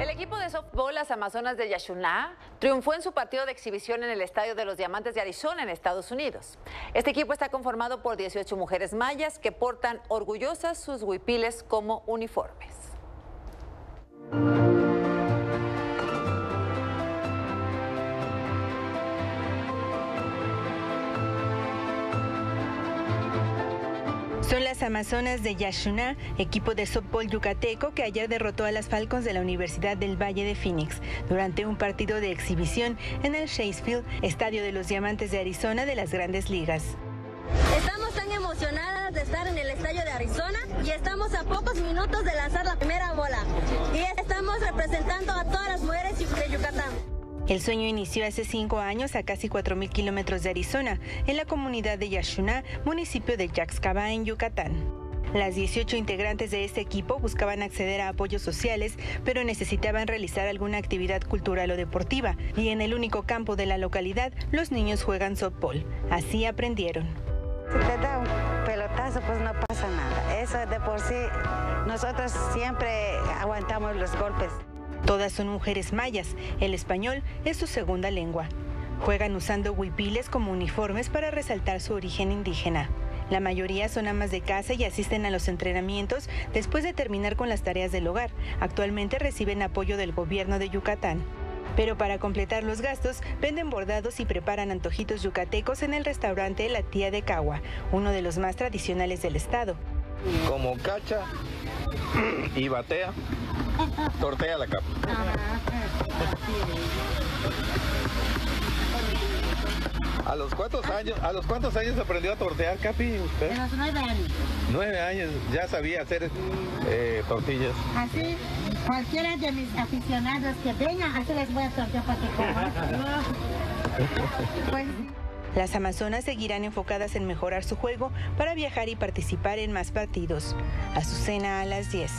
El equipo de softball Las Amazonas de Yashuná triunfó en su partido de exhibición en el Estadio de los Diamantes de Arizona en Estados Unidos. Este equipo está conformado por 18 mujeres mayas que portan orgullosas sus huipiles como uniformes. Son las Amazonas de Yashuná, equipo de softball yucateco que ayer derrotó a las Falcons de la Universidad del Valle de Phoenix durante un partido de exhibición en el Chase Field, estadio de los Diamantes de Arizona de las Grandes Ligas. Estamos tan emocionadas de estar en el estadio de Arizona y estamos a pocos minutos de lanzar la primera bola. El sueño inició hace cinco años a casi 4.000 kilómetros de Arizona, en la comunidad de Yashuná, municipio de Yaxcabá, en Yucatán. Las 18 integrantes de este equipo buscaban acceder a apoyos sociales, pero necesitaban realizar alguna actividad cultural o deportiva, y en el único campo de la localidad, los niños juegan softball. Así aprendieron. Si te da un pelotazo, pues no pasa nada. Eso de por sí, nosotros siempre aguantamos los golpes. Todas son mujeres mayas. El español es su segunda lengua. Juegan usando huipiles como uniformes para resaltar su origen indígena. La mayoría son amas de casa y asisten a los entrenamientos después de terminar con las tareas del hogar. Actualmente reciben apoyo del gobierno de Yucatán. Pero para completar los gastos, venden bordados y preparan antojitos yucatecos en el restaurante La Tía de Cagua, uno de los más tradicionales del estado. Como cacha y batea, tortea la capa. ¿A los cuántos años, a los cuántos años aprendió a tortear, Capi, usted? A los nueve años. Nueve años, ya sabía hacer eh, tortillas. Así, cualquiera de mis aficionados que vengan, así les voy a tortear para que coman. Pues, Las Amazonas seguirán enfocadas en mejorar su juego para viajar y participar en más partidos. Azucena a las 10.